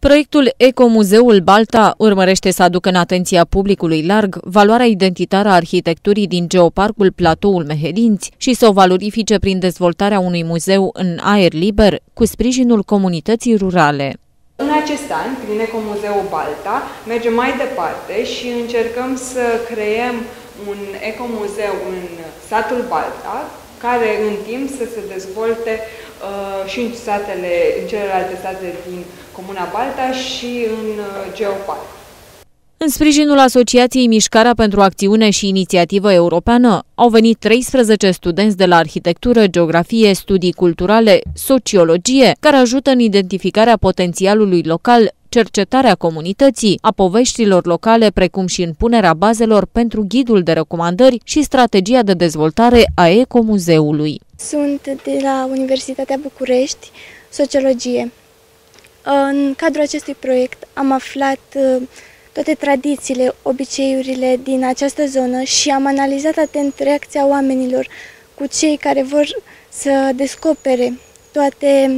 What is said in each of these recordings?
Proiectul Ecomuzeul Balta urmărește să aducă în atenția publicului larg valoarea identitară a arhitecturii din geoparcul Platoul Mehedinți și să o valorifice prin dezvoltarea unui muzeu în aer liber cu sprijinul comunității rurale. În acest an, prin Ecomuzeul Balta, mergem mai departe și încercăm să creăm un ecomuzeu în satul Balta, care în timp să se dezvolte uh, și în, satele, în celelalte state din Comuna Balta și în uh, Geopark. În sprijinul Asociației Mișcarea pentru Acțiune și Inițiativă Europeană au venit 13 studenți de la arhitectură, geografie, studii culturale, sociologie, care ajută în identificarea potențialului local, cercetarea comunității, a poveștilor locale, precum și în punerea bazelor pentru ghidul de recomandări și strategia de dezvoltare a ecomuzeului. Sunt de la Universitatea București, sociologie. În cadrul acestui proiect am aflat uh, toate tradițiile, obiceiurile din această zonă și am analizat atent reacția oamenilor cu cei care vor să descopere toate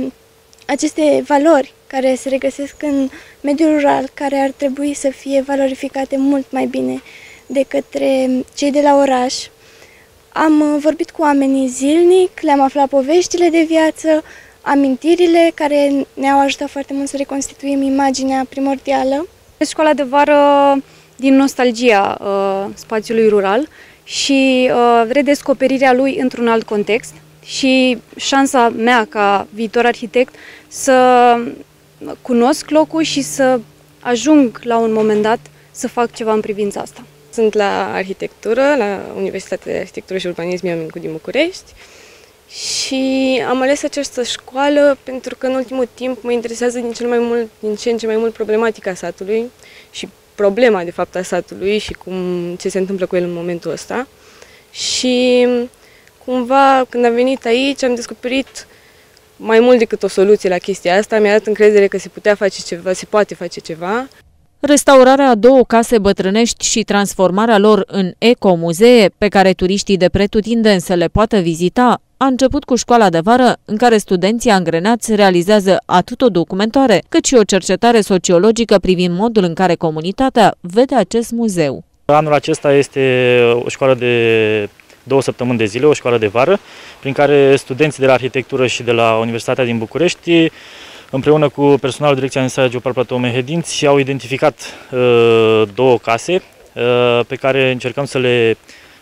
aceste valori care se regăsesc în mediul rural, care ar trebui să fie valorificate mult mai bine de către cei de la oraș. Am uh, vorbit cu oamenii zilnic, le-am aflat poveștile de viață, amintirile care ne-au ajutat foarte mult să reconstituim imaginea primordială. Școala de vară din nostalgia uh, spațiului rural și uh, redescoperirea lui într-un alt context și șansa mea ca viitor arhitect să cunosc locul și să ajung la un moment dat să fac ceva în privința asta. Sunt la arhitectură, la Universitatea de Arhitectură și Urbanism Ioan din București și am ales această școală pentru că în ultimul timp mă interesează din, cel mai mult, din ce în ce mai mult problematica satului și problema de fapt a satului și cum, ce se întâmplă cu el în momentul ăsta. Și cumva când am venit aici am descoperit mai mult decât o soluție la chestia asta, mi-a dat încredere că se putea face ceva, se poate face ceva. Restaurarea a două case bătrânești și transformarea lor în ecomuzee, pe care turiștii de pretutindeni să le poată vizita, a început cu școala de vară, în care studenții angrenați realizează atât o documentare, cât și o cercetare sociologică privind modul în care comunitatea vede acest muzeu. Anul acesta este o școală de două săptămâni de zile, o școală de vară, prin care studenții de la arhitectură și de la Universitatea din București împreună cu personalul Direcției Administrației Geopar Platou Mehedinți au identificat uh, două case uh, pe care încercăm să le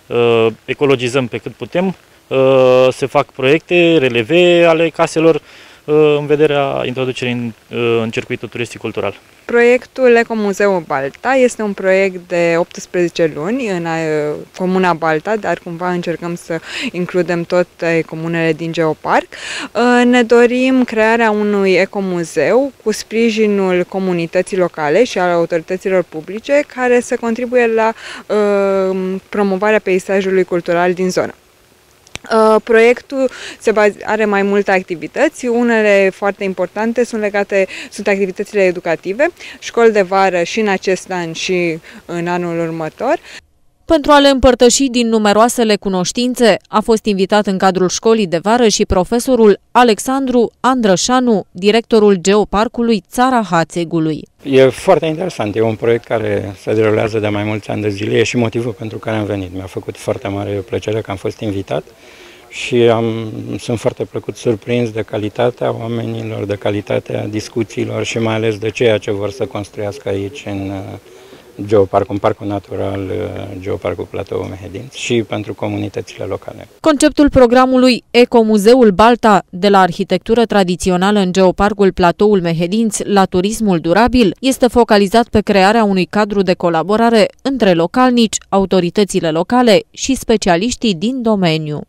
uh, ecologizăm pe cât putem. Uh, se fac proiecte, releve ale caselor, Uh, în vederea introducerii în, uh, în circuitul turistic cultural. Proiectul Ecomuzeul Balta este un proiect de 18 luni în uh, Comuna Balta, dar cumva încercăm să includem toate comunele din Geoparc. Ne dorim crearea unui ecomuzeu cu sprijinul comunității locale și al autorităților publice care să contribuie la promovarea peisajului cultural din zonă. Uh, proiectul se are mai multe activități, unele foarte importante sunt legate, sunt activitățile educative, școli de vară și în acest an și în anul următor. Pentru a le împărtăși din numeroasele cunoștințe, a fost invitat în cadrul școlii de vară și profesorul Alexandru Andrășanu, directorul Geoparcului Țara Hațegului. E foarte interesant, e un proiect care se derulează de mai mulți ani de zile, e și motivul pentru care am venit. Mi-a făcut foarte mare plăcere că am fost invitat și am, sunt foarte plăcut surprins de calitatea oamenilor, de calitatea discuțiilor și mai ales de ceea ce vor să construiască aici în Geoparc, un parc natural, uh, Geoparcul Platou Mehedinț și pentru comunitățile locale. Conceptul programului Ecomuzeul Balta, de la arhitectură tradițională în Geoparcul Platoul Mehedinț la turismul durabil, este focalizat pe crearea unui cadru de colaborare între localnici, autoritățile locale și specialiștii din domeniu.